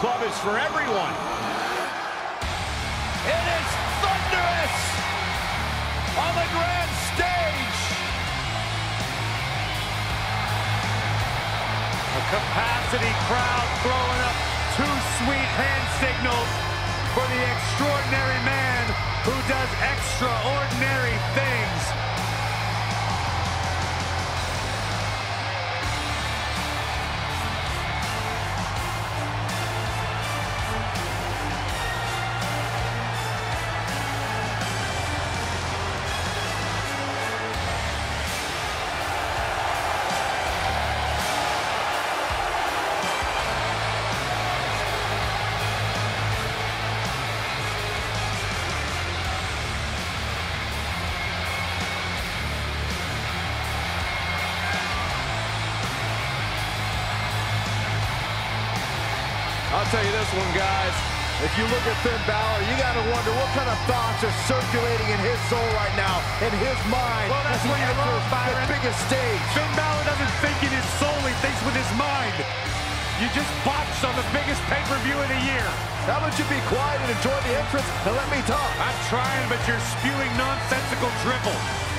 Club is for everyone. It is thunderous on the grand stage. A capacity crowd throwing up two sweet hand signals for the extraordinary man who does extraordinary one, guys. If you look at Finn Balor, you got to wonder what kind of thoughts are circulating in his soul right now, in his mind. Well, that's he what you enters love, Byron. The biggest stage. Finn Balor doesn't think in his soul, he thinks with his mind. You just botched on the biggest pay-per-view of the year. How about you be quiet and enjoy the entrance and let me talk? I'm trying, but you're spewing nonsensical dribble.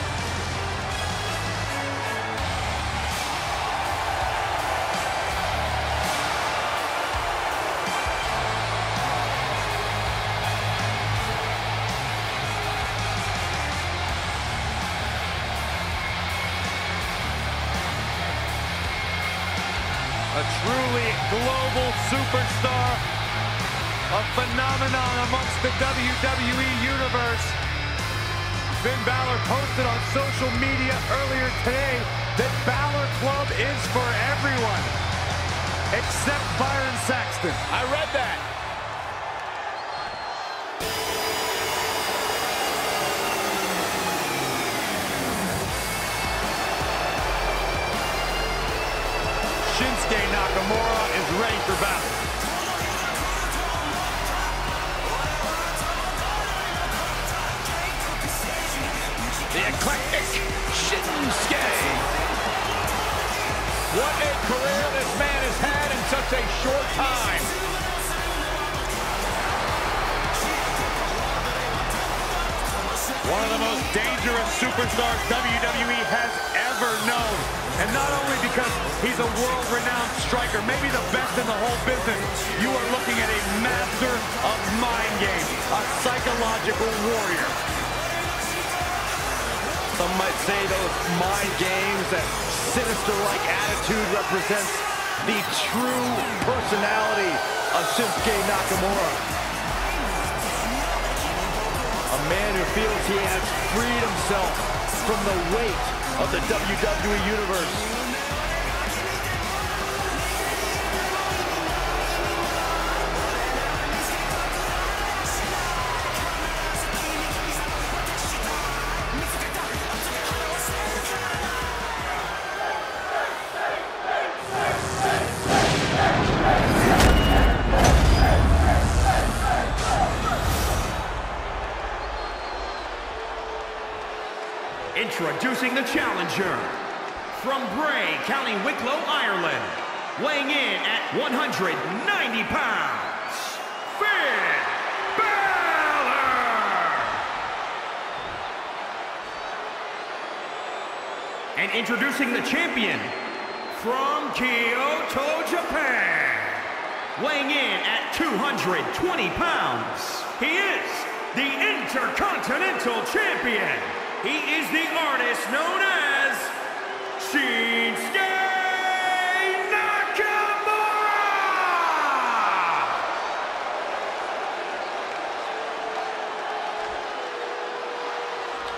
A truly global superstar, a phenomenon amongst the WWE Universe. Finn Balor posted on social media earlier today that Balor Club is for everyone, except Byron Saxton. I read that. Of the most dangerous superstars WWE has ever known. And not only because he's a world-renowned striker, maybe the best in the whole business, you are looking at a master of mind games, a psychological warrior. Some might say those mind games, that sinister-like attitude represents the true personality of Shinsuke Nakamura. A man who feels he has freed himself from the weight of the WWE Universe. County Wicklow, Ireland, weighing in at 190 pounds, Finn Balor. And introducing the champion from Kyoto, Japan, weighing in at 220 pounds, he is the Intercontinental Champion. He is the artist known as Shinsuke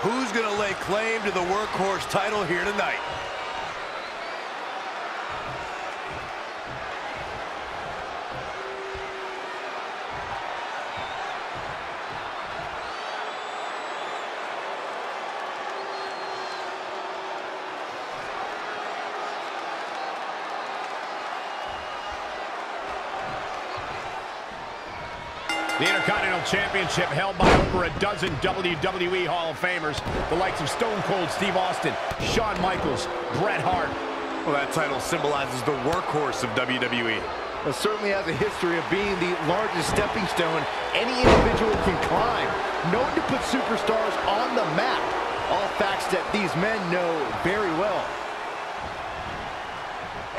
Who's going to lay claim to the workhorse title here tonight? The Intercontinental Championship held by over a dozen WWE Hall of Famers, the likes of Stone Cold Steve Austin, Shawn Michaels, Bret Hart. Well, that title symbolizes the workhorse of WWE. It certainly has a history of being the largest stepping stone any individual can climb. Known to put superstars on the map. All facts that these men know very well.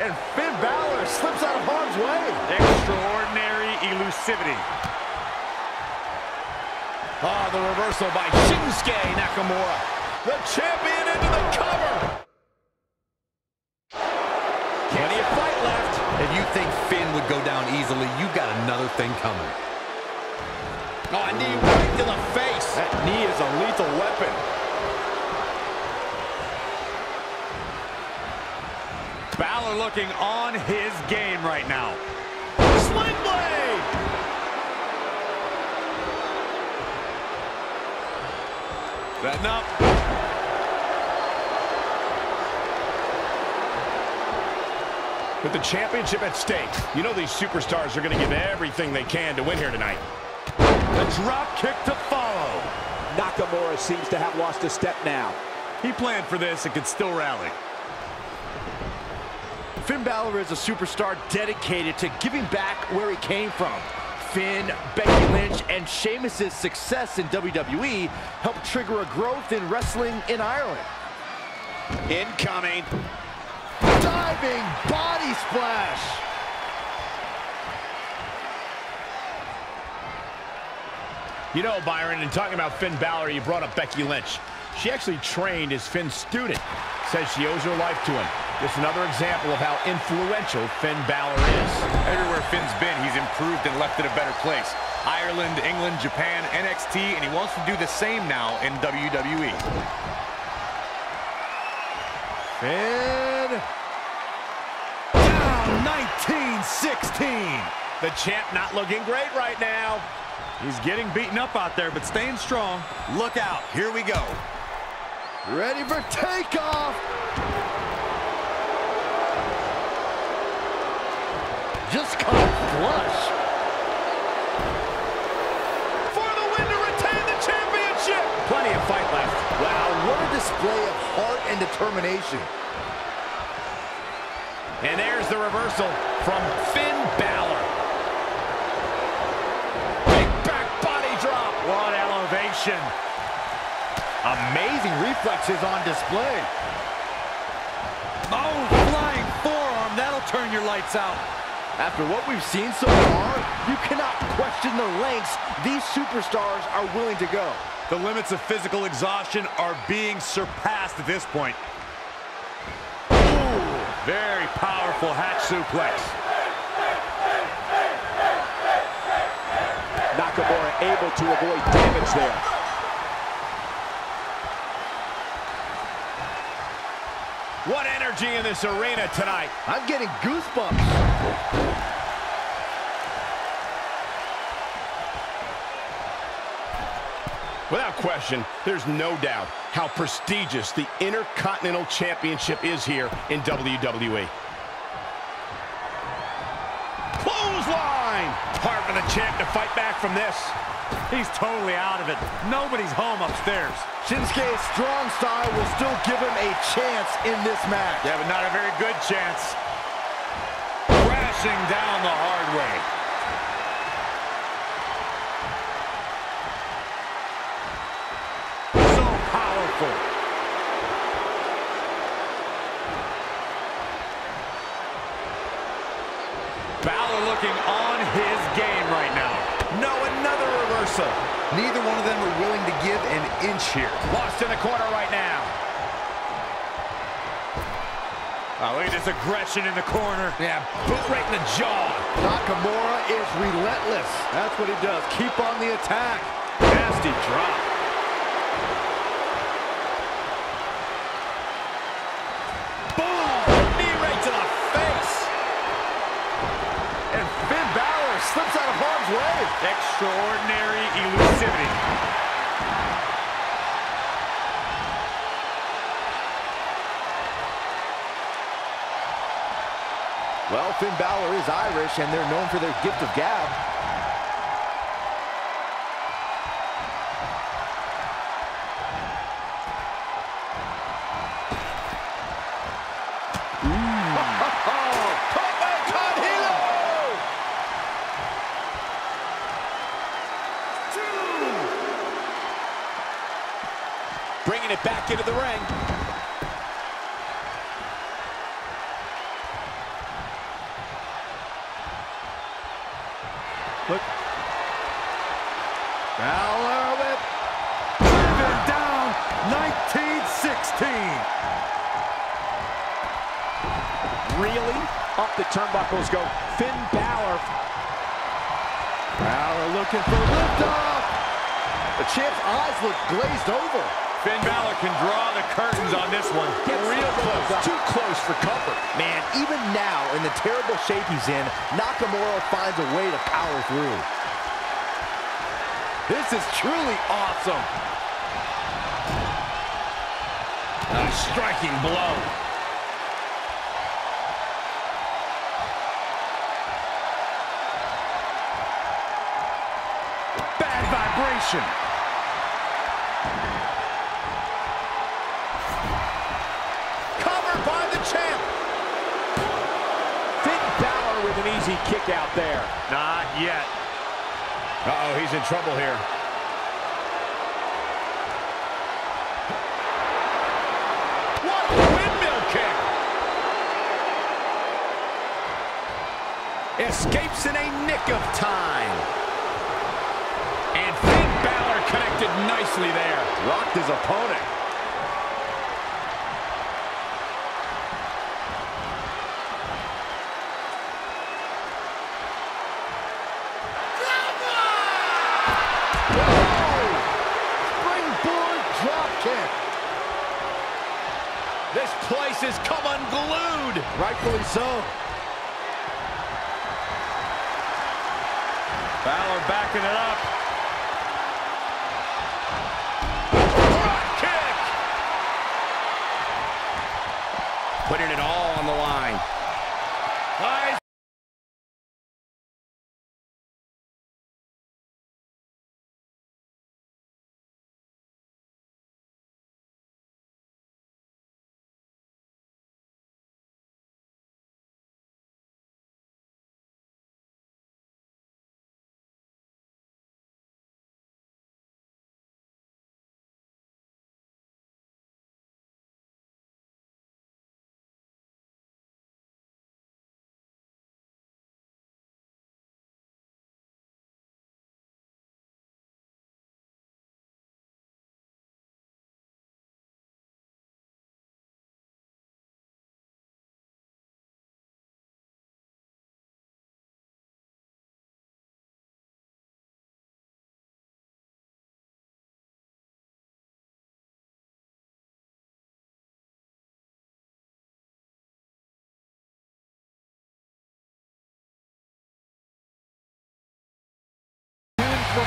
And Finn Balor slips out of harm's way. Extraordinary elusivity. Ah, oh, the reversal by Shinsuke Nakamura. The champion into the cover. Plenty of fight left. If you think Finn would go down easily, you got another thing coming. Oh, a knee right to the face. That knee is a lethal weapon. Balor looking on his game right now. Setting up. With the championship at stake, you know these superstars are going to give everything they can to win here tonight. The drop kick to follow. Nakamura seems to have lost a step now. He planned for this and could still rally. Finn Balor is a superstar dedicated to giving back where he came from. Finn, Becky Lynch, and Sheamus' success in WWE helped trigger a growth in wrestling in Ireland. Incoming. Diving body splash. You know, Byron, in talking about Finn Balor, you brought up Becky Lynch. She actually trained as Finn's student. Says she owes her life to him. Just another example of how influential Finn Balor is. Everywhere Finn's been, he's improved and left it a better place. Ireland, England, Japan, NXT, and he wants to do the same now in WWE. Finn. Down 19-16. The champ not looking great right now. He's getting beaten up out there, but staying strong. Look out. Here we go. Ready for takeoff. Display of heart and determination. And there's the reversal from Finn Balor. Big back body drop. What elevation. Amazing reflexes on display. Oh, flying forearm. That'll turn your lights out. After what we've seen so far, you cannot question the lengths these superstars are willing to go. The limits of physical exhaustion are being surpassed at this point. Ooh, very powerful hatch suplex. Nakamura able to avoid damage there. What energy in this arena tonight. I'm getting goosebumps. Question, there's no doubt how prestigious the Intercontinental Championship is here in WWE. Clothesline! Hard for the champ to fight back from this. He's totally out of it. Nobody's home upstairs. Shinsuke's strong style will still give him a chance in this match. Yeah, but not a very good chance. Crashing down the hard way. So powerful. Balor looking on his game right now. No, another reversal. Neither one of them are willing to give an inch here. Lost in the corner right now. Oh, look at this aggression in the corner. Yeah, boot right in the jaw. Nakamura is relentless. That's what he does. Keep on the attack. Nasty drop. Extraordinary elusivity. Well, Finn Balor is Irish, and they're known for their gift of gab. Back into the ring. Look. Balor with driven down 1916. Really? Up the turnbuckles go Finn Balor. Balor looking for liftoff. The champ's eyes look glazed over. Finn Balor can draw the curtains on this one. Gets Real close, up. too close for comfort. Man, even now, in the terrible shape he's in, Nakamura finds a way to power through. This is truly awesome. A striking blow. Bad vibration. An easy kick out there. Not yet. Uh-oh, he's in trouble here. What a windmill kick! Escapes in a nick of time. And Finn Balor connected nicely there. Rocked his opponent. Rightfully so. Balor backing it up.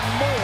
Moore.